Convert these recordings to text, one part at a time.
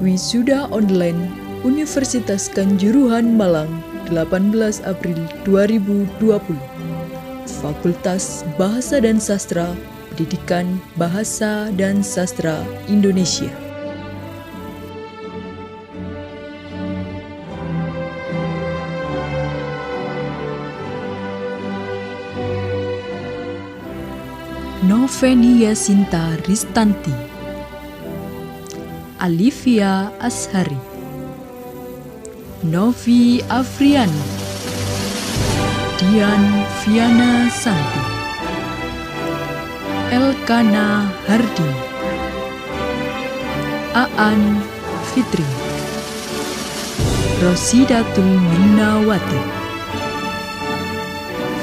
Wisuda Online Universitas Kanjuruhan Malang 18 April 2020 Fakultas Bahasa dan Sastra Pendidikan Bahasa dan Sastra Indonesia. Novenia Sinta Ristanti Alivia Ashari Novi Afriani. Dian Viana Santi. Elkana Hardi. Aan Fitri. Rosidatul Minnawati.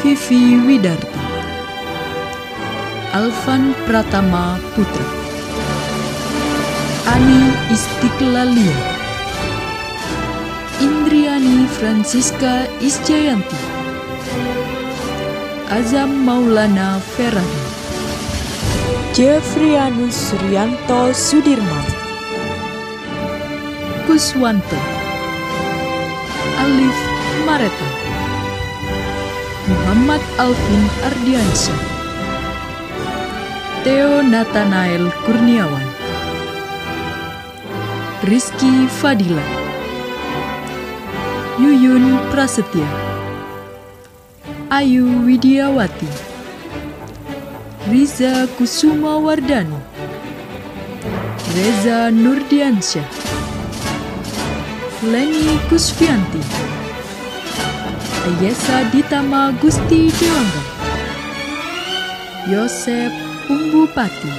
Vivi Widarti. Alvan Pratama Putra. Ani Istiklalia Indriani Francisca Isjayanti. Azam Maulana Ferrari. Jeffrianus Suryanto Sudirman. Kuswanto. Alif Mareta. Muhammad Alvin Ardiansyah. Theo Nathanael Kurniawan Rizky Fadila. Yuyun Prasetya. Ayu Widiawati. Riza Kusuma Wardani. Reza Nurdiansyah. Leni Kusvianti Ayesa Ditama Gusti Dewangga Yosep Umbupati.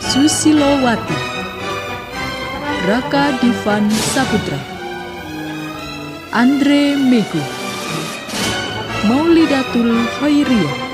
Susilowati Raka Divan Saputra. Andre Megu. Maulidatul Hoiriyah